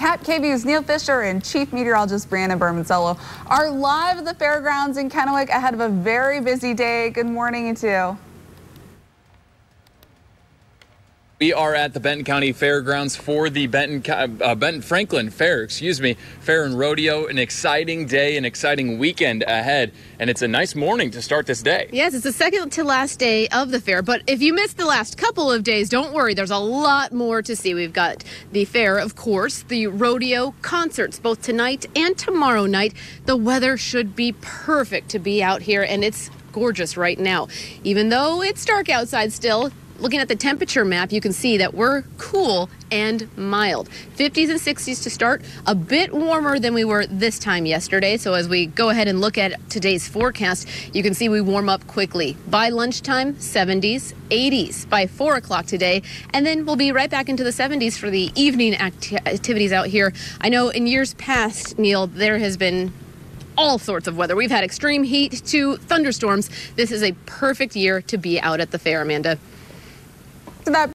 Cat KVEW's Neil Fisher and Chief Meteorologist Brandon Bermancello are live at the fairgrounds in Kennewick ahead of a very busy day. Good morning, to you We are at the Benton County Fairgrounds for the Benton, uh, Benton Franklin Fair, excuse me, Fair and Rodeo. An exciting day, an exciting weekend ahead, and it's a nice morning to start this day. Yes, it's the second to last day of the fair, but if you missed the last couple of days, don't worry, there's a lot more to see. We've got the fair, of course, the rodeo concerts, both tonight and tomorrow night. The weather should be perfect to be out here, and it's gorgeous right now. Even though it's dark outside still, looking at the temperature map, you can see that we're cool and mild. 50s and 60s to start, a bit warmer than we were this time yesterday. So as we go ahead and look at today's forecast, you can see we warm up quickly. By lunchtime, 70s, 80s by 4 o'clock today, and then we'll be right back into the 70s for the evening acti activities out here. I know in years past, Neil, there has been all sorts of weather. We've had extreme heat to thunderstorms. This is a perfect year to be out at the fair, Amanda. So that